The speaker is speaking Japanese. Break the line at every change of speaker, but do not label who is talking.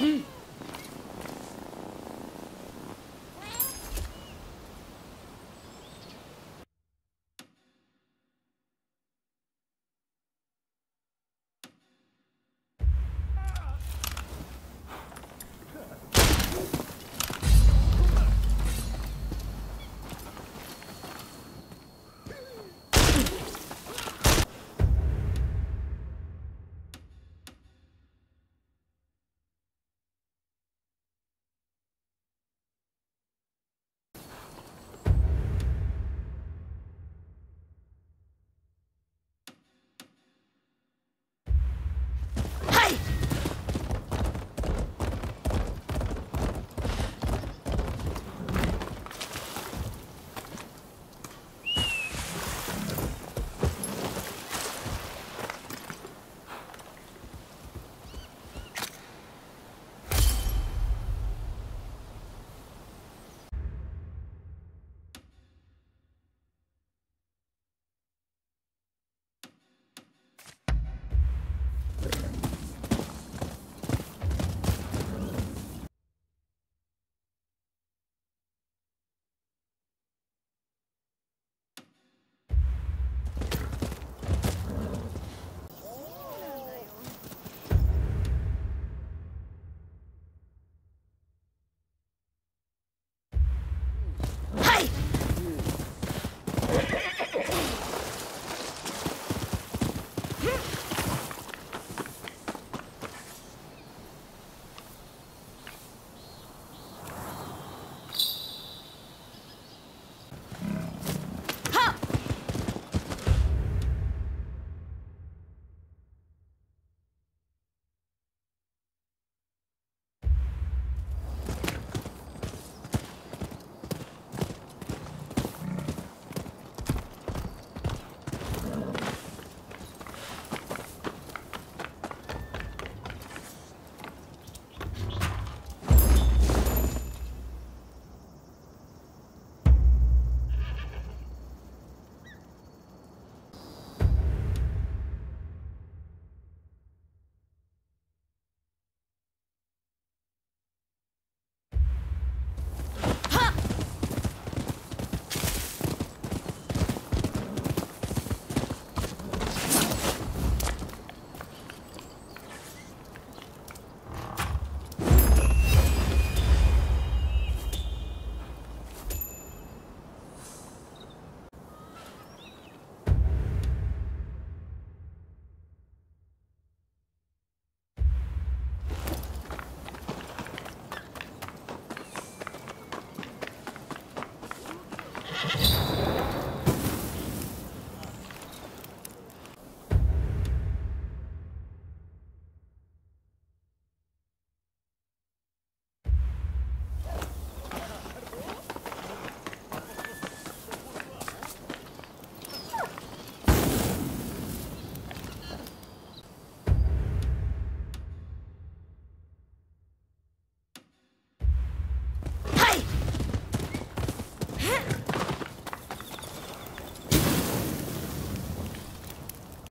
うん